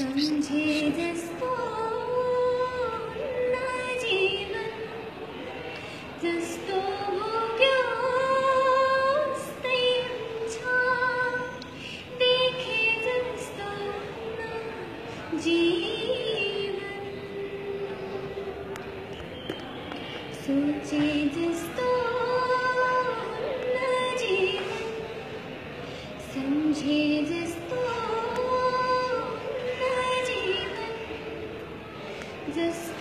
समझे जिसको ना जीवन जिसको वो देखे जिसको ना जीवन सोचे जिसको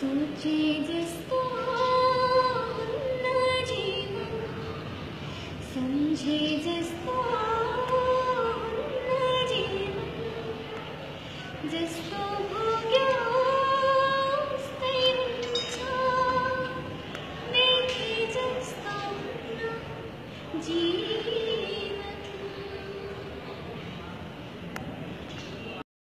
सोचे जिसको